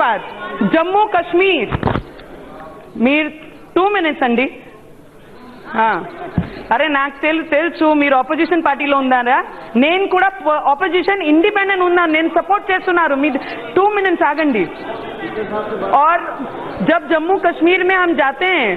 Bath Jammu Kashmir మీరు two minutes అండి ఆ. అరే నాకు తెలు తెలుసు మీరు ఆపోజిషన్ పార్టీలో ఉన్నారా నేను కూడా ఆపోజిషన్ ఇండిపెండెంట్ ఉన్నాను నేను సపోర్ట్ చేస్తున్నారు మీ టూ మినిట్స్ ఆగండి और जब जम्मू कश्मीर में हम जाते हैं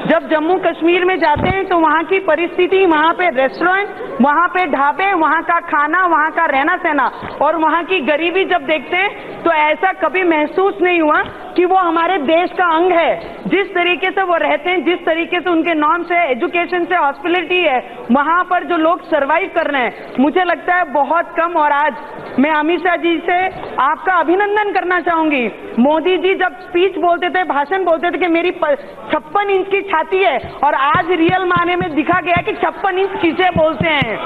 जब जम्मू कश्मीर में जाते हैं तो वहाँ की परिस्थिति, वहाँ पे रेस्टोरेंट वहाँ पे ढाबे, वहाँ का खाना, वहाँ का रहना सहना और वहाँ की गरीबी जब देखते हैं तो ऐसा कभी महसूस नहीं हुआ कि वो हमारे देश का अंग है। जिस तरीके से वो रहते हैं, जिस तरीके से उनके नॉर्म्स है एजुकेशन से हॉस्पिटलिटी है, वहाँ पर जो लोग सरवाइव कर रहे हैं, मुझे लगता है बहुत कम और आज मैं अमित शाह जी से आपका अभिनंदन करना चाहूँगी। मोदी जी जब स्पीच बोलते थे, भाषण बोलते थे कि मेरी छप्पन इंच की छाती है, और आज रियल माने में दिखा गया कि छप्पन इंच किसे बोलते हैं?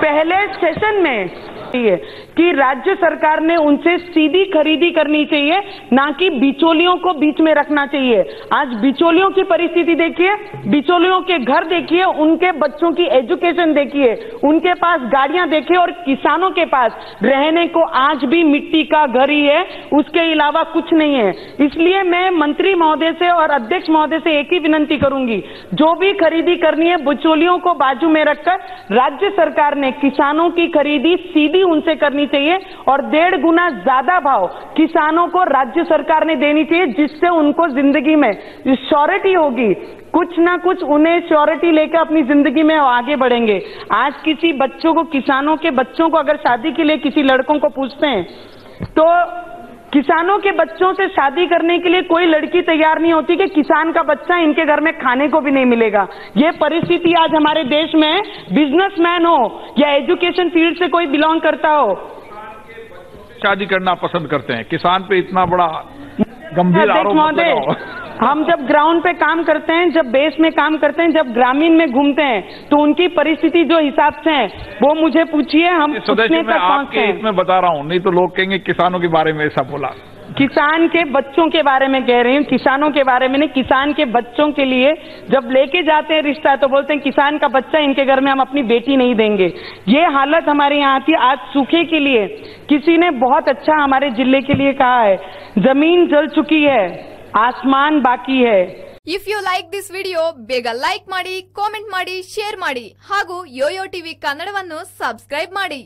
पहले सेशन में चाहिए कि राज्य सरकार ने उनसे सीधी खरीदी करनी चाहिए, ना कि बिचौलियों को बीच में रखना चाहिए। आज बिचौलियों की परिस्थिति देखिए, बिचौलियों के घर देखिए, उनके बच्चों की एजुकेशन देखिए, उनके पास गाड़ियाँ देखिए और किसानों के पास। रहने को आज भी मिट्टी का घर ही है, उसके अलावा कुछ नहीं है। इसलिए मैं मंत्री महोदय से और अध्यक्ष महोदय से एक ही विनंती करूँगी, जो भी खरीदी करनी है, बिचौलियों को बाजू में रखकर राज्य सरकार ने किसानों की खरीदी सीधी उनसे करनी चाहिए और डेढ़ गुना ज़्यादा भाव किसानों को राज्य सरकार ने देनी चाहिए, जिससे उनको ज़िंदगी में श्योरिटी होगी। कुछ ना कुछ उन्हें श्योरिटी लेकर अपनी ज़िंदगी में आगे बढ़ेंगे। आज किसी बच्चों को, किसानों के बच्चों को अगर शादी के लिए किसी लड़कों को पूछते हैं तो किसानों के बच्चों से शादी करने के लिए कोई लड़की तैयार नहीं होती कि किसान का बच्चा इनके घर में खाने को भी नहीं मिलेगा। ये परिस्थिति आज हमारे देश में बिजनेसमैन हो या एजुकेशन फ़ील्ड से कोई बिलोंग करता हो। शादी करना पसंद करते हैं। किसान पे इतना बड़ा गंभीर आरोप मत। हम जब ग्राउंड पे काम करते हैं जब बेस में काम करते हैं जब ग्रामीण में घूमते हैं तो उनकी परिस्थिति जो हिसाब से है वो मुझे पूछिए हम मैं तक आपके पहुँचते हैं। बता रहा हूँ नहीं तो लोग कहेंगे किसानों के बारे में ऐसा बोला। किसान के बच्चों के बारे में कह रही हूँ किसानों के बारे में नहीं किसान के बच्चों के लिए जब लेके जाते हैं रिश्ता तो बोलते हैं किसान का बच्चा इनके घर में हम अपनी बेटी नहीं देंगे। ये हालत हमारे यहाँ थी आज सूखे के लिए किसी ने बहुत अच्छा हमारे ज़िले के लिए कहा है। जमीन जल चुकी है आसमान बाकी है if you like this video ಬೇಗ ಲೈಕ್ ಮಾಡಿ ಕಾಮೆಂಟ್ ಮಾಡಿ ಶೇರ್ ಮಾಡಿ ಹಾಗೂ ಯೋಯೋ ಟಿವಿ ಕನ್ನಡವನ್ನು ಸಬ್ಸ್ಕ್ರೈಬ್ ಮಾಡಿ